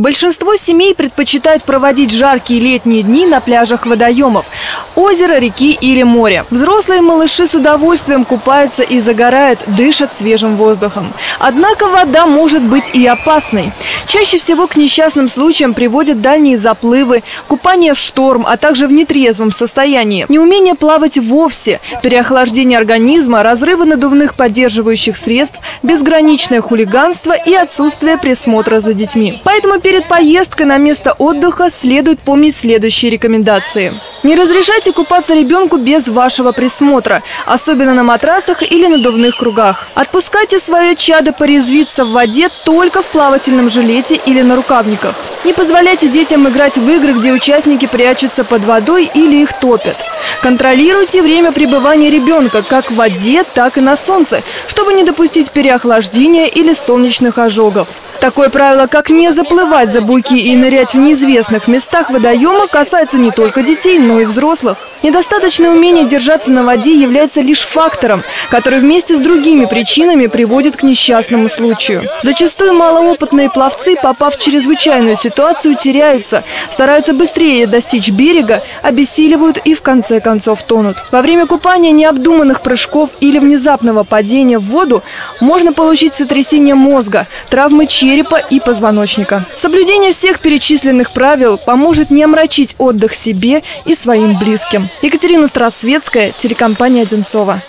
Большинство семей предпочитают проводить жаркие летние дни на пляжах водоемов – озера, реки или моря. Взрослые малыши с удовольствием купаются и загорают, дышат свежим воздухом. Однако вода может быть и опасной. Чаще всего к несчастным случаям приводят дальние заплывы, купание в шторм, а также в нетрезвом состоянии. Неумение плавать вовсе, переохлаждение организма, разрывы надувных поддерживающих средств, безграничное хулиганство и отсутствие присмотра за детьми. Поэтому перед поездкой на место отдыха следует помнить следующие рекомендации. Не разрешайте купаться ребенку без вашего присмотра, особенно на матрасах или надувных кругах. Отпускайте свое чадо порезвиться в воде только в плавательном жилете или на рукавниках. Не позволяйте детям играть в игры, где участники прячутся под водой или их топят. Контролируйте время пребывания ребенка как в воде, так и на солнце, чтобы не допустить переохлаждения или солнечных ожогов. Такое правило, как не заплывать за буйки и нырять в неизвестных местах водоема, касается не только детей, но и взрослых. Недостаточное умение держаться на воде является лишь фактором, который вместе с другими причинами приводит к несчастному случаю. Зачастую малоопытные пловцы, попав в чрезвычайную ситуацию, теряются, стараются быстрее достичь берега, обессиливают и в конце концов тонут. Во время купания необдуманных прыжков или внезапного падения в воду можно получить сотрясение мозга, травмы черепа, черепа и позвоночника. Соблюдение всех перечисленных правил поможет не омрачить отдых себе и своим близким. Екатерина Страсветская, телекомпания «Одинцова».